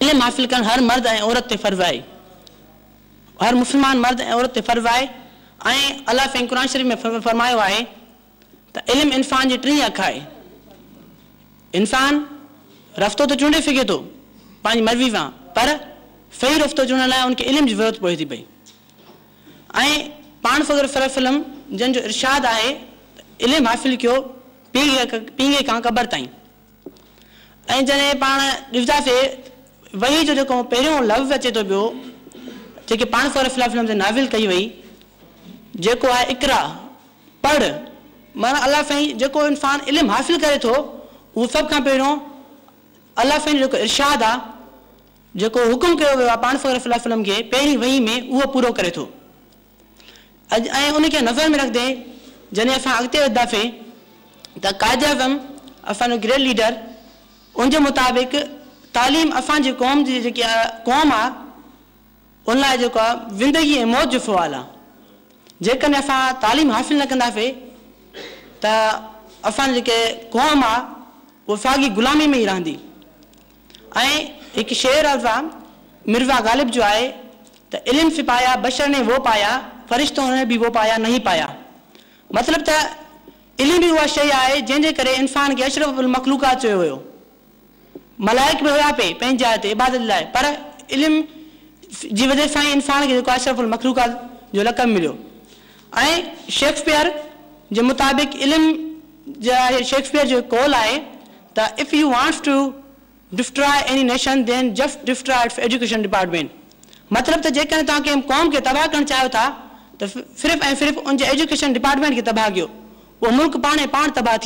عم حاصل کردہ عورت سے فرض ہے ہر مسلمان مرد عورت سے فرض ہے اللہ فین قرآن شریف میں فرمایا ہے تو علم انسان کی ٹھي اخ ہے۔ انسان رستوں تو چونڈے فكے تو مرضى سے پر سہى رستوں چوننے لي انترت پڑے تى پی فر سرم جن كو ارشاد ہے علم حاصل كي پيگے ٹيگے كا قبر تعى جہيں پان اسے وهي جو جيڪو پهريون لفظ اچي ٿو پيو جيڪي پاڻ فخر سلم تي نازل ڪئي وئي جيڪو آهي اڪرا پڙهه معنيٰ الله سائين جيڪو انسان علم حاصل ڪري ٿو اهو سڀ کان پهريون الله سائين جيڪو ارشاد آهي جيڪو حڪم ڪيو ويو آهي پاڻ فخر سلم کي پهرين وهي ۾ اهو پورو ڪري ٿو. اڄ ۽ ان کي نظر ۾ رکندي جڏهن اسان اڳتي وڌنداسين ته قائد اعظم اسان جو گريٽ ليڊر ان جي مطابق تعلیم اثانجی قوم قوم آ زندگی موت جو فوال ہے جی کچھ تعلیم حاصل نہ کراسے تسان جی قوم آ، وہ ساگی غلامی میں ہی رہی شعر آزا مرزا غالب جو ہے تو علم سپایا بشر نے وہ پایا، فرشتوں نے بھی وہ پایا، نہیں پایا۔ مطلب ت علمی وہ شی آئی جن انسان کے اشرف المخلوقات چی ملائک میں ہوا پہ جائے عبادت لائے۔ پر علم جی وجہ سے ہی انسان کے اشرف المخلوقات جو رقم ملو شیکسپیر کے مطابق علم جی شیکسپیر جو قل آئے تف you wants to destroy any nation then just destroy education department مطلب تو جہاں تک قوم کے تباہ کرنا چاہو تھا، تو صرف این صرف ان کے ایجوکیشن ڈپارٹمنٹ کی تباہ کر وہ ملک پانے پان تباہ